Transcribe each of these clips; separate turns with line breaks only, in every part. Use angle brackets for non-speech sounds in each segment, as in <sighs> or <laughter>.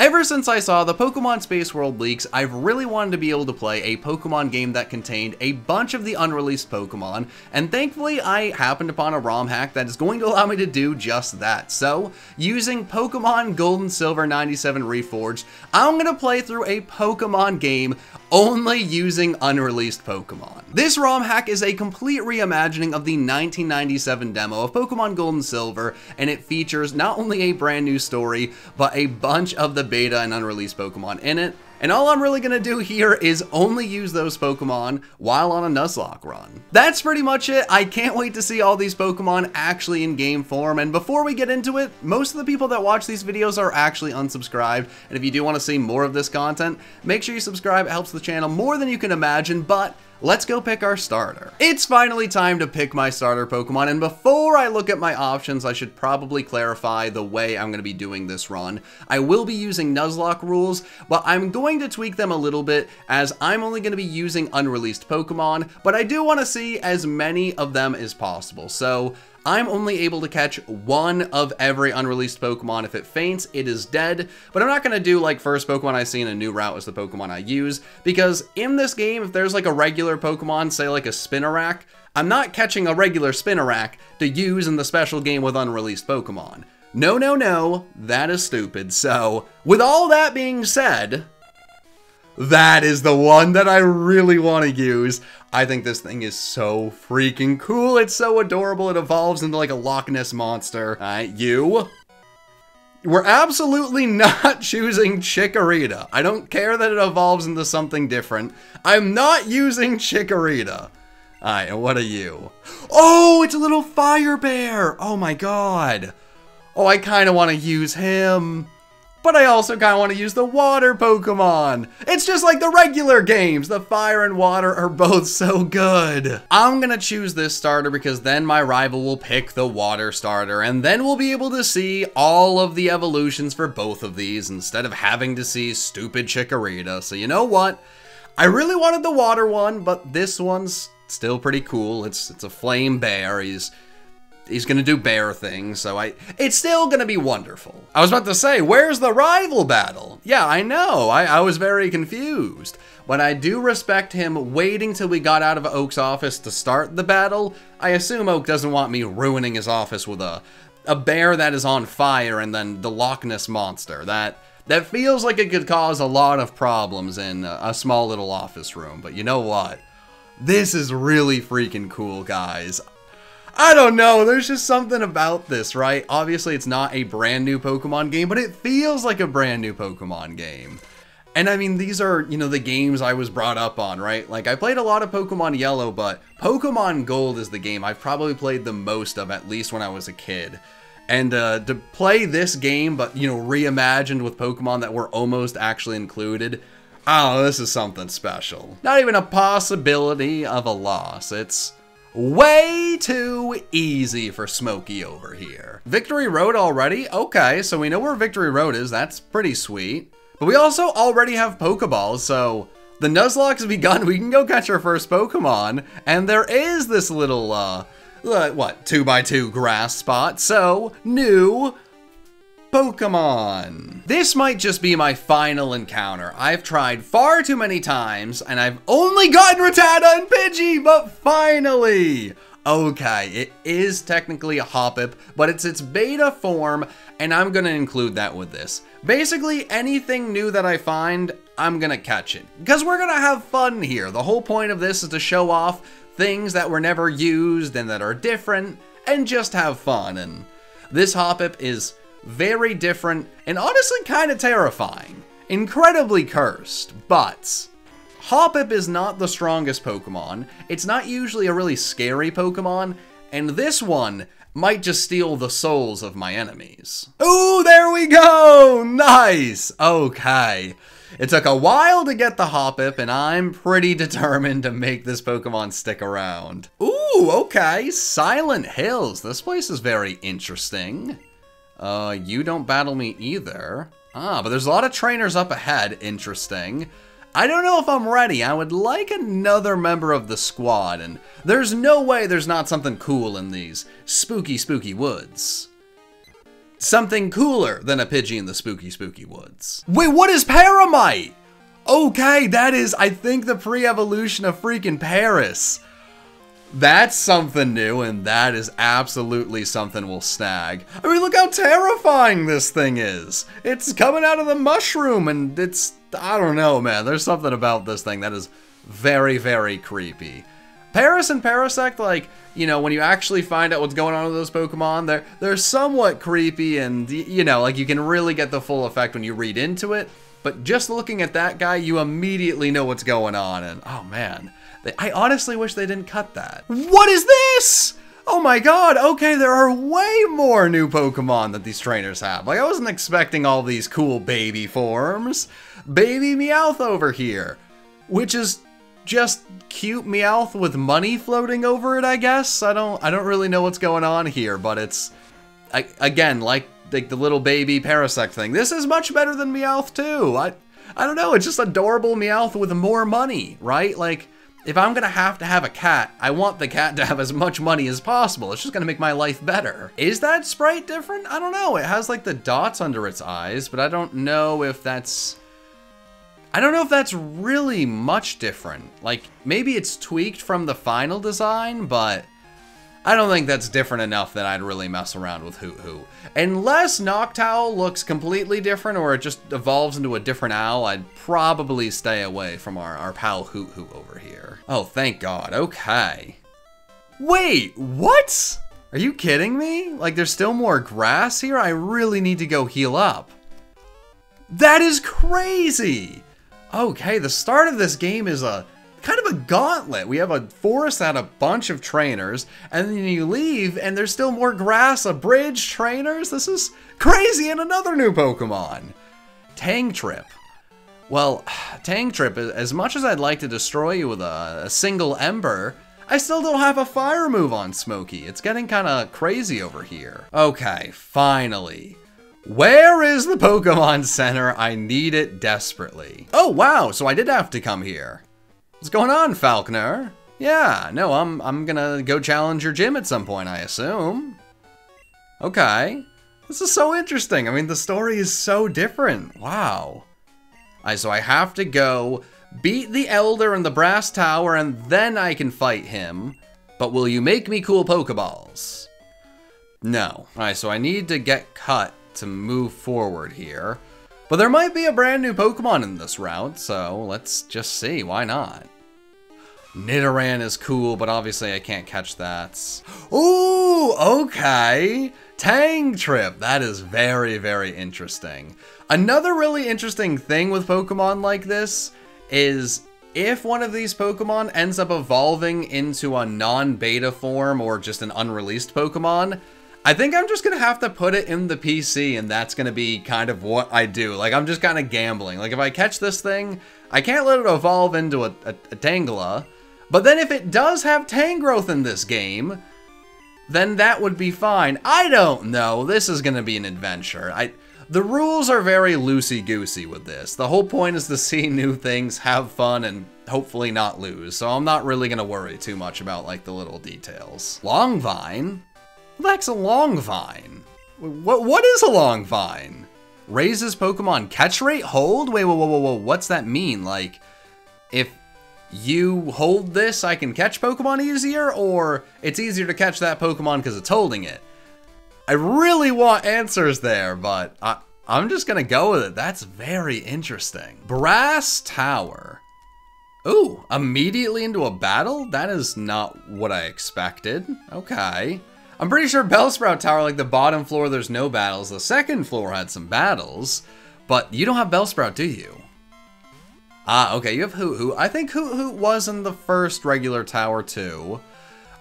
Ever since I saw the Pokemon Space World leaks, I've really wanted to be able to play a Pokemon game that contained a bunch of the unreleased Pokemon, and thankfully I happened upon a ROM hack that is going to allow me to do just that. So, using Pokemon Gold and Silver 97 Reforged, I'm gonna play through a Pokemon game only using unreleased Pokemon. This ROM hack is a complete reimagining of the 1997 demo of Pokemon Gold and Silver, and it features not only a brand new story, but a bunch of the beta and unreleased Pokemon in it, and all I'm really gonna do here is only use those Pokemon while on a Nuzlocke run. That's pretty much it. I can't wait to see all these Pokemon actually in game form. And before we get into it, most of the people that watch these videos are actually unsubscribed. And if you do want to see more of this content, make sure you subscribe. It helps the channel more than you can imagine. But let's go pick our starter. It's finally time to pick my starter Pokemon, and before I look at my options, I should probably clarify the way I'm going to be doing this run. I will be using Nuzlocke rules, but I'm going to tweak them a little bit as I'm only going to be using unreleased Pokemon, but I do want to see as many of them as possible. So I'm only able to catch one of every unreleased Pokemon. If it faints, it is dead. But I'm not going to do like first Pokemon I see in a new route is the Pokemon I use. Because in this game, if there's like a regular Pokemon, say like a Spinarak, I'm not catching a regular Spinarak to use in the special game with unreleased Pokemon. No, no, no, that is stupid. So, with all that being said, that is the one that I really want to use. I think this thing is so freaking cool. It's so adorable. It evolves into like a Loch Ness monster. Alright, you. We're absolutely <laughs> not choosing Chikorita. I don't care that it evolves into something different. I'm not using Chikorita. Alright, and what are you? Oh, it's a little fire bear! Oh my god. Oh, I kind of want to use him. But I also kind of want to use the water Pokemon. It's just like the regular games. The fire and water are <laughs> both so good. I'm going to choose this starter because then my rival will pick the water starter. And then we'll be able to see all of the evolutions for both of these instead of having to see stupid Chikorita. So you know what? I really wanted the water one, but this one's still pretty cool. It's, it's a flame bear. He's he's gonna do bear things, so I it's still gonna be wonderful. I was about to say, where's the rival battle? Yeah, I know, I, I was very confused. But I do respect him waiting till we got out of Oak's office to start the battle. I assume Oak doesn't want me ruining his office with a a bear that is on fire and then the Loch Ness monster. That that feels like it could cause a lot of problems in a, a small little office room. But you know what? This is really freaking cool, guys. I don't know, there's just something about this, right? Obviously, it's not a brand new Pokemon game, but it feels like a brand new Pokemon game. And I mean, these are, you know, the games I was brought up on, right? Like, I played a lot of Pokemon Yellow, but Pokemon Gold is the game I've probably played the most of, at least when I was a kid. And uh, to play this game, but, you know, reimagined with Pokemon that were almost actually included, oh, this is something special. Not even a possibility of a loss. It's Way too easy for Smokey over here. Victory Road already? Okay, so we know where Victory Road is. That's pretty sweet. But we also already have Pokeballs, so the Nuzlocke's begun. <laughs> We can go catch our first Pokemon. And there is this little, uh, uh what, 2x2 grass spot. So, new Pokemon. This might just be my final encounter. I've tried far too many times, and I've only gotten Rattata and Pidgey, but finally! Okay, it is technically a Hoppip, but it's its beta form, and I'm gonna include that with this. Basically, anything new that I find, I'm gonna catch it. Because we're gonna have fun here. The whole point of this is to show off things that were never used and that are different, and just have fun. And this Hoppip is very different, and honestly kind of terrifying. Incredibly cursed, but Hoppip is not the strongest Pokemon, it's not usually a really scary Pokemon, and this one might just steal the souls of my enemies. Ooh, there we go! Nice! Okay. It took a while to get the Hoppip, and I'm pretty <laughs> determined to make this Pokemon stick around. Ooh, okay, Silent Hills. This place is very interesting. Uh, you don't battle me either. Ah, but there's a lot of trainers up ahead. Interesting. I don't know if I'm ready. I would like another member of the squad, and there's no way there's not something cool in these spooky, spooky woods. something cooler than a Pidgey in the spooky, spooky woods. Wait, what is Paramite? Okay, that is, I think, the pre-evolution of freaking Paras. That's something new, and that is absolutely something we'll snag. I mean, look how terrifying this thing is. It's coming out of the mushroom, and it's, I don't know, man. There's something about this thing that is very, very creepy. Paras and Parasect, like, you know, when you actually find out what's going on with those Pokemon, they're, they're somewhat creepy and, you know, like you can really get the full effect when you read into it. But just looking at that guy, you immediately know what's going on and, oh man. They, I honestly wish they didn't cut that. What is this? Oh my god, okay, there are way more new Pokemon that these trainers have. Like, I wasn't expecting all these cool baby forms. Baby Meowth over here, which is just cute Meowth with money floating over it, I guess. I don't I don't really know what's going on here, but it's I, again, like like the little baby Parasect thing. This is much better than Meowth too. I I don't know, it's just adorable Meowth with more money, right? Like if I'm gonna have to have a cat, I want the cat to have as much money as possible. It's just gonna make my life better. Is that sprite different? I don't know. It has like the dots under its eyes, but I don't know if that's I don't know if that's really much different. Like, maybe it's tweaked from the final design, but I don't think that's different enough that I'd really mess around with Hoothoot. Unless Noctowl looks completely different or it just evolves into a different owl, I'd probably stay away from our, our pal Hoothoot over here. Oh, thank God. Okay. Wait, what? Are you kidding me? Like, there's still more grass here? I really need to go heal up. That is crazy! Okay, the start of this game is a kind of a gauntlet. We have a forest and a bunch of trainers, and then you leave and there's still more grass, a bridge, trainers. This is crazy and another new Pokemon. Tangtrip. Well, <sighs> Tangtrip, as much as I'd like to destroy you with a, a single ember, I still don't have a fire move on Smokey. It's getting kind of crazy over here. Okay, finally. Where is the Pokemon Center? I need it desperately. Oh, wow, so I did have to come here. What's going on, Falkner? Yeah, no, I'm, I'm gonna go challenge your gym at some point, I assume. Okay. This is so interesting. I mean, the story is so different. Wow. I, so I have to go beat the Elder in the Brass Tower and then I can fight him. But will you make me cool Pokeballs? No. Alright, so I need to get cut to move forward here. But there might be a brand new Pokemon in this route, so let's just see, why not? Nidoran is cool, but obviously I can't catch that. Ooh, okay. Tangtrip, that is very, very interesting. Another really interesting thing with Pokemon like this is if one of these Pokemon ends up evolving into a non-beta form or just an unreleased Pokemon, I think I'm just gonna have to put it in the PC and that's gonna be kind of what I do. Like, I'm just kind of gambling. Like, if I catch this thing, I can't let it evolve into a, a, a Tangela. But then if it does have Tangrowth in this game, then that would be fine. I don't know. This is gonna be an adventure. I... The rules are very loosey-goosey with this. The whole point is to see <laughs> new things, have fun, and hopefully not lose. So I'm not really gonna worry too much about, like, the little details. Longvine? That's a long vine. What, what is a long vine? Raises Pokemon catch rate hold? Wait, whoa, whoa, whoa, whoa, what's that mean? Like, if you hold this, I can catch Pokemon easier, or it's easier to catch that Pokemon because it's holding it? I really want answers there, but I, I'm just gonna go with it. That's very interesting. Brass Tower. Ooh, immediately into a battle? That is not what I expected. Okay. I'm pretty sure Bellsprout Tower, like the bottom floor, there's no battles. The second floor had some battles, but you don't have Bellsprout, do you? Ah, okay, you have Hoothoot. I think Hoothoot was in the first regular tower too.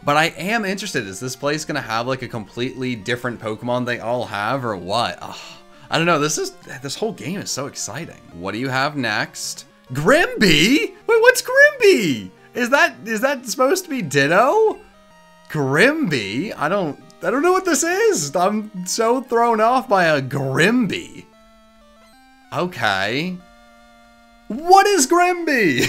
But I am interested, is this place gonna have like a completely different Pokemon they all have or what? I don't know, this is, this whole game is so exciting. What do you have next? Grimby? Wait, what's Grimby? Is that, is that supposed to be Ditto? Grimby? I don't I don't know what this is. I'm so thrown off by a Grimby. Okay. What is Grimby?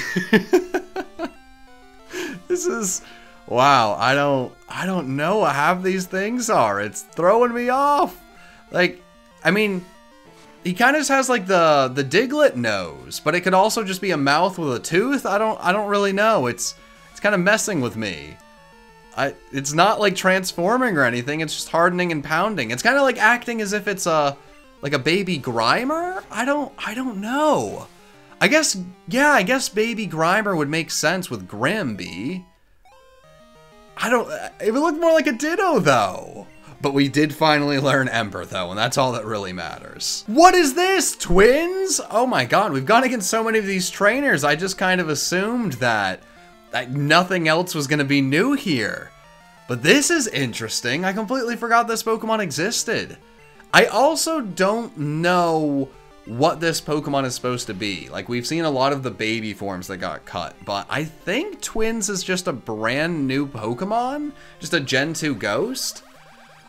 <laughs> this is wow, I don't I don't know what half these things are. It's throwing me off. Like, I mean, he kind of has like the the Diglett nose, but it could also just be a mouth with a tooth. I don't I don't really know. It's it's kind of messing with me. I it's not like transforming or anything. It's just hardening and pounding. It's kind of like acting as if it's a like a baby Grimer. I don't I don't know. I guess yeah, I guess baby Grimer would make sense with Gramby. I don't uh, it would look more like a Ditto though. But we did finally learn Ember, though, and that's all that really matters. What is this? Twins? Oh my god, we've gone against so many of these trainers, I just kind of assumed that, that nothing else was going to be new here. But this is interesting. I completely forgot this Pokemon existed. I also don't know what this Pokemon is supposed to be. Like, we've seen a lot of the baby forms that got cut, but I think Twins is just a brand new Pokemon? Just a Gen 2 Ghost?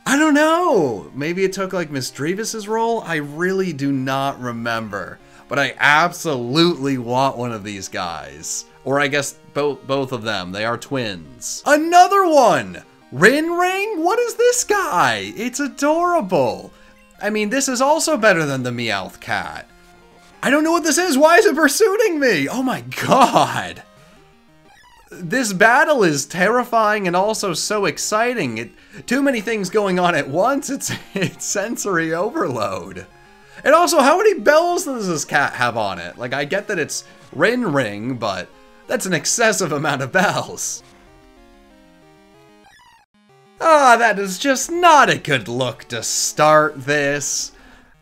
I don't know. Maybe it took like Misdreavus's role. I really do not remember. But I absolutely want one of these guys. Or I guess both both of them. They are twins. Another one! Rin Ring? What is this guy? It's adorable. I mean, this is also better than the Meowth cat. I don't know what this is. Why is it pursuing me? Oh my god. This battle is terrifying and also so exciting. It, too many things going on at once. It's, <laughs> it's sensory overload. And also, how many bells does this cat have on it? Like, I get that it's Rin Ring, but that's an excessive amount of bells. Ah, that is just not a good look to start this.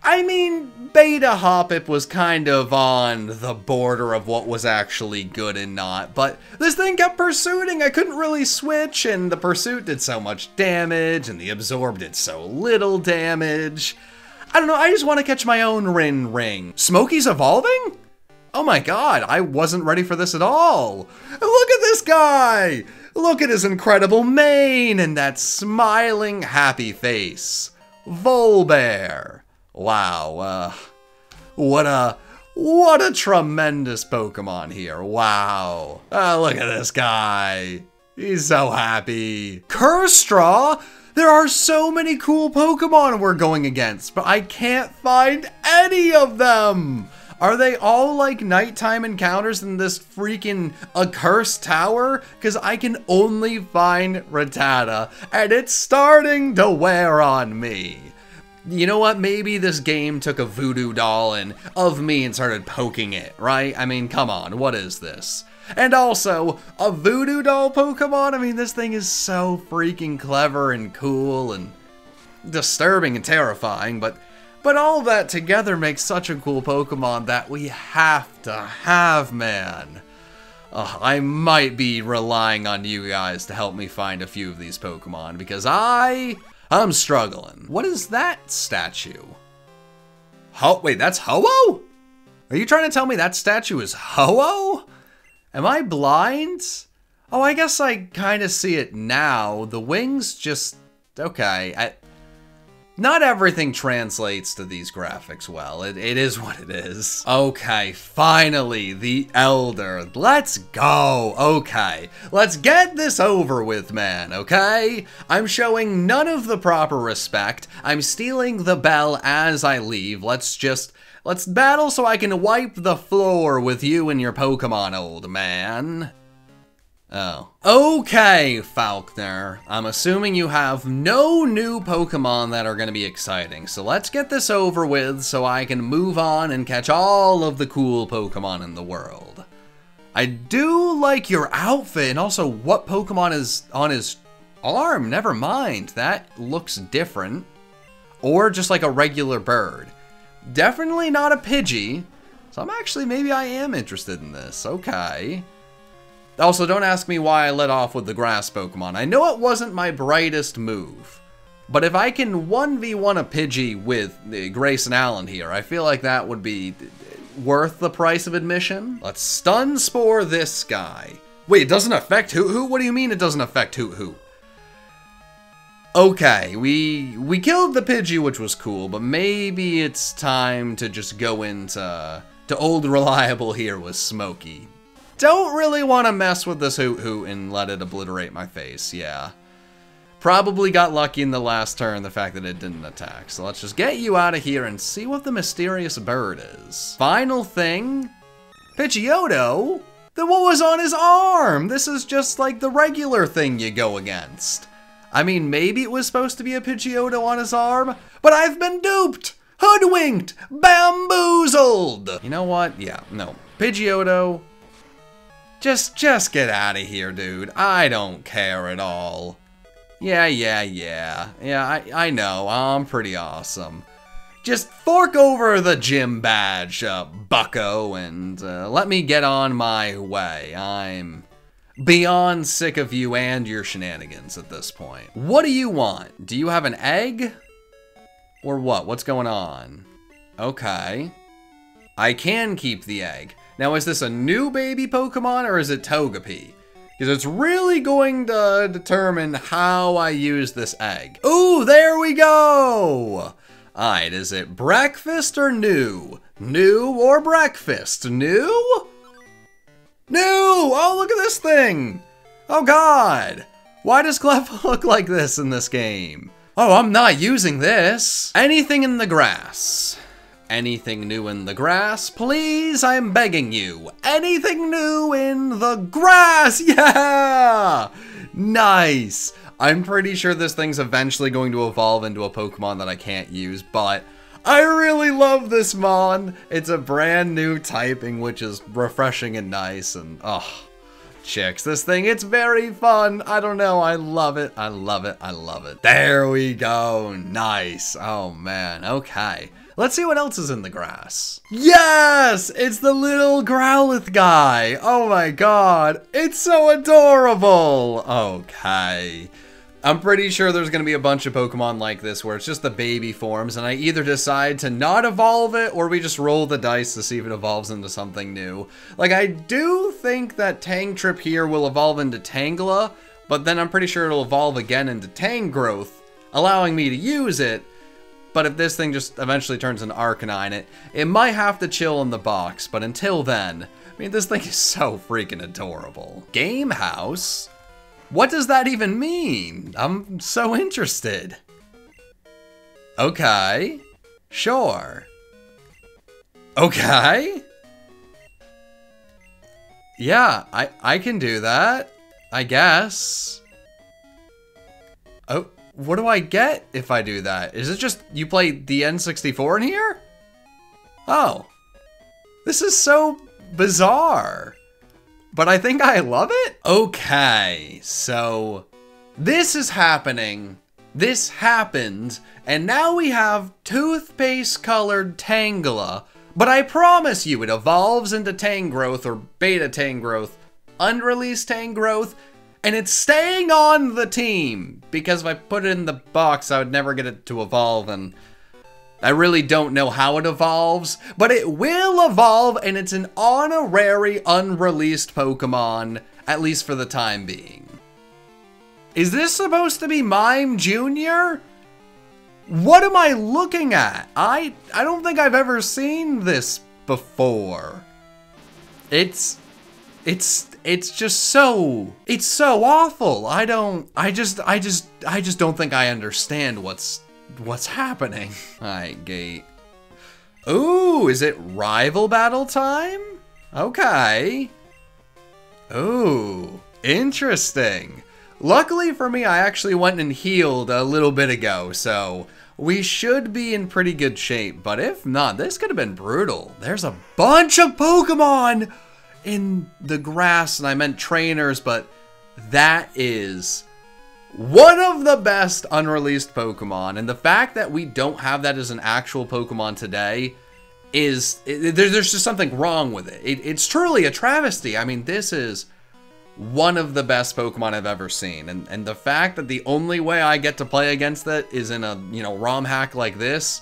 I mean, Beta Hoppip was kind of on the border of what was actually good and not, but this thing kept pursuing. I couldn't really switch, and the pursuit did so much damage, and the absorb did so little damage. I don't know, I just want to catch my own Rin Ring. Smokey's evolving? Oh my god, I wasn't ready for this at all. Look at this guy! Look at his incredible mane and that smiling, happy face. Volbear. Wow, uh, what a, what a tremendous Pokemon here. Wow. Uh, look at this guy. He's so happy. Curstraw? There are so many cool Pokemon we're going against, but I can't find any of them. Are they all like nighttime encounters in this freaking accursed tower? Because I can only find Rattata, and it's starting to wear on me you know what? Maybe this game took a voodoo doll and of me and started poking it, right? I mean, come on, what is this? And also, a voodoo doll Pokemon? I mean, this thing is so freaking clever and cool and disturbing and terrifying, but but all that together makes such a cool Pokemon that we have to have, man. I might be relying on you guys to help me find a few of these Pokemon because I I'm struggling. What is that statue? Ho- wait, that's Ho-Oh? Are you trying to tell me that statue is Ho-Oh? Am I blind? Oh, I guess I kind of see it now. The wings just... Okay, I, not everything translates to these graphics well. It, it is what it is. Okay, finally, the Elder. Let's go. Okay, let's get this over with, man, okay? I'm showing none of the proper respect. I'm stealing the bell as I leave. Let's just... Let's battle so I can wipe the floor with you and your Pokemon, old man. Oh. Okay, Falkner. I'm assuming you have no new Pokemon that are going to be exciting, so let's get this over with so I can move on and catch all of the cool Pokemon in the world. I do like your outfit and also what Pokemon is on his arm. Never mind, that looks different. Or just like a regular bird. Definitely not a Pidgey, so I'm actually, maybe I am interested in this. Okay. Also, don't ask me why I let off with the grass Pokemon. I know it wasn't my brightest move. But if I can 1v1 a Pidgey with uh, Grayson Allen here, I feel like that would be uh, worth the price of admission. Let's Stun Spore this guy. Wait, it doesn't affect Hoothoot? What do you mean it doesn't affect Hoothoot? Okay, we we killed the Pidgey, which was cool, but maybe it's time to just go into to old <laughs> reliable here with Smokey don't really want to mess with this Hoothoot and let it obliterate my face, yeah. Probably got lucky in the last turn, the fact that it didn't attack. So let's just get you out of here and see what the mysterious bird is. Final thing, Pidgeotto? Then what was on his arm? This is just like the regular thing you go against. I mean, maybe it was supposed to be a Pidgeotto on his arm, but I've been duped, hoodwinked, bamboozled. You know what? Yeah, no. Pidgeotto, just, just get out of here, dude. I don't care at all. Yeah, yeah, yeah. Yeah, I, I know. I'm pretty awesome. Just fork over the gym badge, uh, bucko, and uh, let me get on my way. I'm beyond sick of you and your shenanigans at this point. What do you want? Do you have an egg? Or what? What's going on? Okay. I can keep the egg. Now, is this a new baby Pokemon or is it Togepi? because it's really going to determine how I use this egg. Ooh, there we go! Alright, is it breakfast or new? New or breakfast? New? New! Oh, look at this thing! Oh god! Why does Clef <laughs> look like this in this game? Oh, I'm not using this. Anything in the grass. Anything new in the grass, please? I'm begging you. Anything new in the grass? <laughs> Yeah! Nice. I'm pretty sure this thing's eventually going to evolve into a Pokemon that I can't use, but I really love this Mon. It's a brand new typing, which is refreshing and nice, and oh, chicks, this thing, it's very fun. I don't know, I love it, I love it, I love it. There we go, nice. Oh man, okay. Let's see what else is in the grass. Yes! It's the little Growlithe guy. Oh my god. It's so adorable. Okay. I'm pretty sure there's going to be a bunch of Pokemon like this where it's just the baby forms and I either decide to not evolve it or we just roll the dice to see if it evolves into something new. Like I do think that Tang Tangtrip here will evolve into Tangela, but then I'm pretty sure it'll evolve again into Tangrowth, allowing me to use it, but if this thing just eventually turns an Arcanine, it, it might have to chill in the box, but until then, I mean, this thing <laughs> is so freaking adorable. Game House? What does that even mean? I'm so interested. Okay. Sure. Okay. Yeah, I, I can do that. I guess. What do I get if I do that? Is it just you play the N64 in here? Oh. This is so bizarre. But I think I love it? Okay, so this is happening. This happened, and now we have toothpaste colored Tangela. But I promise you, it evolves into Tangrowth or Beta Tangrowth, unreleased Tangrowth, and it's staying on the team because if I put it in the box, I would never get it to evolve, and I really don't know how it evolves, but it will evolve, and it's an honorary unreleased Pokemon, at least for the time being. Is this supposed to be Mime Jr.? What am I looking at? I I don't think I've ever seen this before. It's it's it's just so it's so awful. I don't I just I just I just don't think I understand what's what's happening. <laughs> Alright, gate. Ooh, is it rival battle time? Okay. Ooh, interesting. Luckily for me, I actually went and healed a little bit ago, so we should be in pretty good shape. But if not, this could have been brutal. There's a bunch of Pokemon! In the grass, and I meant trainers, but that is one of the best unreleased Pokemon. And the fact that we don't have that as an actual Pokemon today is it, there's just something wrong with it. it. It's truly a travesty. I mean, this is one of the best Pokemon I've ever seen. And and the fact that the only way I get to play against it is in a, you know, ROM hack like this,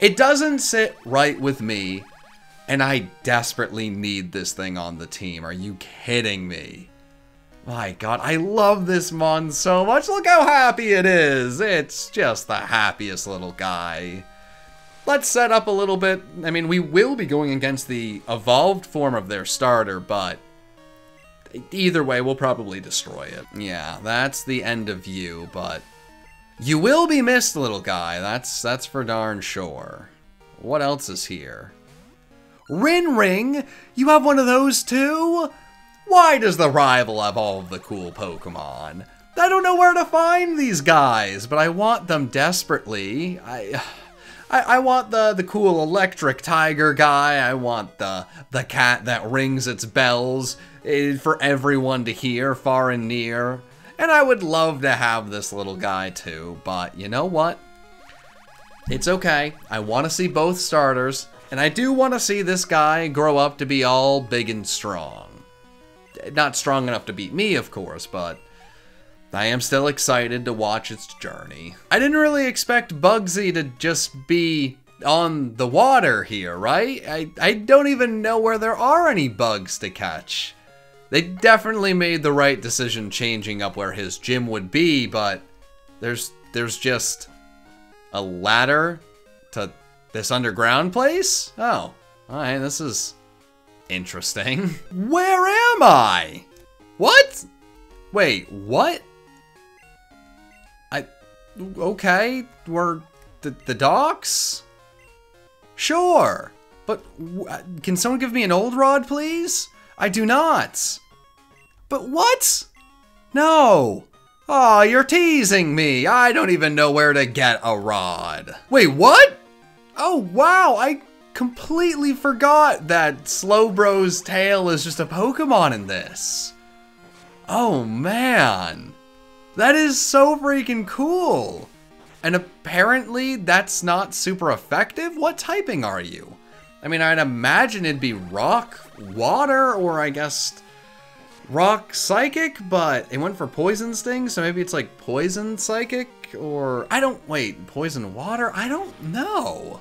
it doesn't sit right with me and I desperately need this thing on the team. Are you kidding me? My god, I love this Mon so much. Look how happy it is. It's just the happiest little guy. Let's set up a little bit. I mean, we will be going against the evolved form of their starter, but either way, we'll probably destroy it. Yeah, that's the end of you, but You will be missed, little guy. That's that's for darn sure. What else is here? Rin Ring? You have one of those too? Why does the rival have all of the cool Pokemon? I don't know where to find these guys, but I want them desperately. I... I, I want the, the cool electric tiger guy. I want the the cat that rings its bells eh, for everyone to hear far and near. And I would love to have this little guy too, but you know what? It's okay. I want to see both starters, and I do want to see this guy grow up to be all big and strong. Not strong enough to beat me, of course, but I am still excited to watch its journey. I didn't really expect Bugsy to just be on the water here, right? I, I don't even know where there are any bugs to catch. They definitely made the right decision changing up where his gym would be, but there's there's just a ladder to this underground place? Oh, alright, this is interesting. <laughs> Where am I? What? Wait, what? I, okay, we're the, the docks? Sure, but uh, can someone give me an old rod, please? I do not. But what? No. oh, you're teasing me. I don't even know where to get a rod. Wait, what? Oh, wow, I completely forgot that Slowbro's tail is just a Pokemon in this. Oh, man. That is so freaking cool. And apparently that's not super effective? What typing are you? I mean, I'd imagine it'd be rock, water, or I guess rock psychic, but it went for poison sting, so maybe it's like poison psychic, or I don't, wait, poison water? I don't know.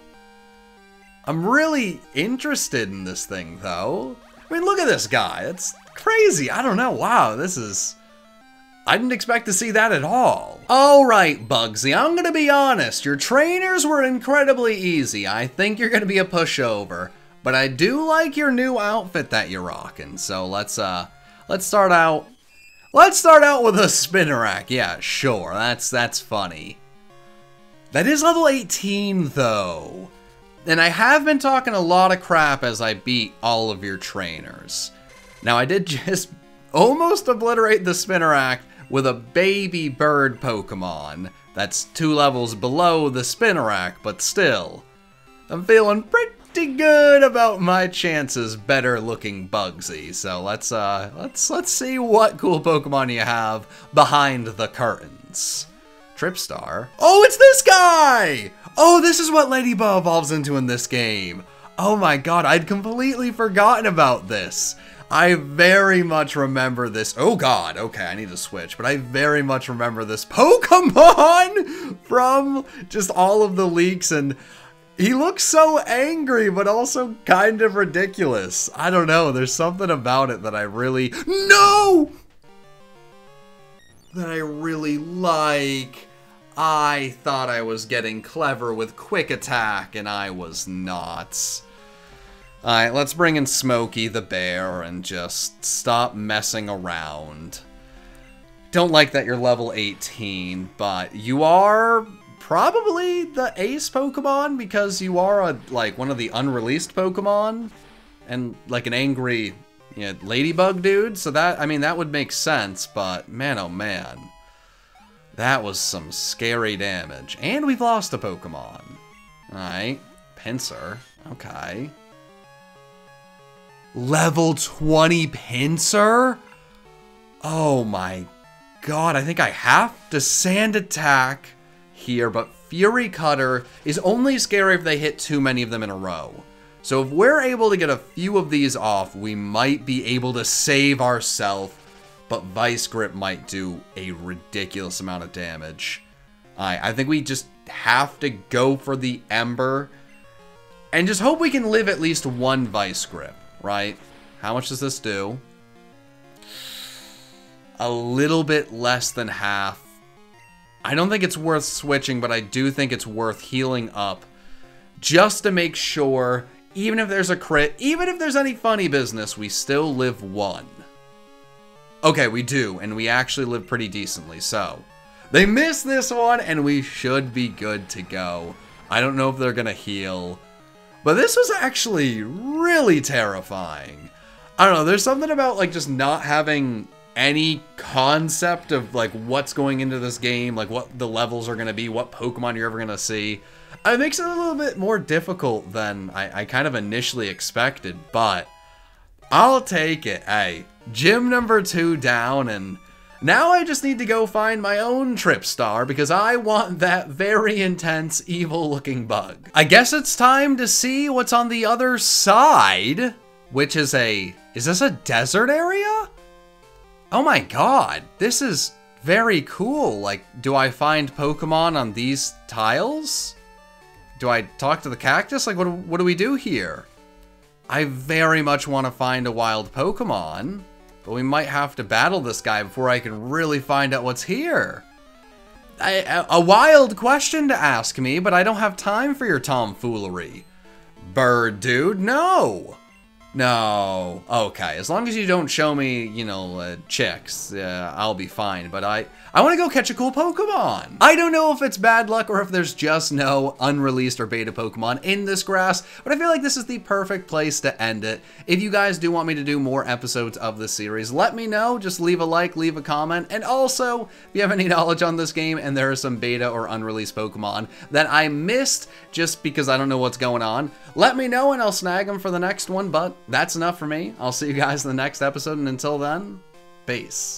I'm really interested in this thing though. I mean, look at this guy, it's crazy. I don't know, wow, this is, I didn't expect to see that at all. Alright, Bugsy, I'm gonna be honest. Your trainers were incredibly easy. I think you're gonna be a pushover. But I do like your new outfit that you're rocking. So let's, uh, let's start out... Let's start out with a Spinarak. Yeah, sure, that's, that's funny. That is level 18, though. And I have been talking a lot of crap as I beat all of your trainers. Now, I did <laughs> just almost obliterate the Spinarak with a baby bird Pokemon that's two levels below the Spinarak, but still. I'm feeling pretty good about my chances better looking Bugsy. So let's uh let's let's see what cool Pokemon you have behind the curtains. Tripstar. Oh, it's this guy! Oh, this is what Ladybug evolves into in this game. Oh my god, I'd completely forgotten about this. I very much remember this. Oh god, okay, I need to switch. But I very much remember this Pokemon <laughs> from just all of the leaks and he looks so angry, but also kind of ridiculous. I don't know, there's something about it that I really... No! That I really like. I thought I was getting clever with Quick Attack, and I was not. Alright, let's bring in Smokey the bear and just stop messing around. Don't like that you're level 18, but you are probably the ace Pokemon because you are a like one of the unreleased Pokemon and like an angry you know, ladybug dude. So that I mean that would make sense, but man oh man. That was some scary damage. And we've lost a Pokemon. Alright. Pinsir. Okay. Level 20 Pinsir? Oh my god, I think I have to Sand Attack here, but Fury Cutter is only scary if they hit too many of them in a row. So if we're able to get a few of these off, we might be able to save ourselves, but Vice Grip might do a ridiculous amount of damage. I, I think we just have to go for the Ember and just hope we can live at least one Vice Grip right? How much does this do? A little bit less than half. I don't think it's worth switching, but I do think it's worth healing up just to make sure, even if there's a crit, even if there's any funny business, we still live one. Okay, we do, and we actually live pretty decently, so. They missed this one, and we should be good to go. I don't know if they're gonna heal. But this was actually really terrifying. I don't know, there's something about like just not having any concept of like what's going into this game, like what the levels are gonna be, what Pokemon you're ever gonna see. It makes it a little bit more difficult than I, I kind of initially expected, but I'll take it. Hey, gym number two down and now I just need to go find my own Tripstar because I want that very intense evil looking bug. I guess it's time to see what's on the other side, which is a, is this a desert area? Oh my god, this is very cool. Like, do I find Pokemon on these tiles? Do I talk to the cactus? Like, what, what do we do here? I very much want to find a wild Pokemon. But we might have to battle this guy before I can really find out what's here. I, a wild question to ask me, but I don't have time for your tomfoolery. Bird dude, no! No. Okay, as long as you don't show me, you know, uh, chicks, uh, I'll be fine. But I, I want to go catch a cool Pokemon. I don't know if it's bad luck or if there's just no unreleased or beta Pokemon in this grass, but I feel like this is the perfect place to end it. If you guys do want me to do more episodes of this series, let me know. Just leave a like, leave a comment, and also, if you have any knowledge on this game and there are some beta or unreleased Pokemon that I missed just because I don't know what's going on, let me know and I'll snag them for the next one, but that's enough for me. I'll see you guys in the next episode, and until then, peace.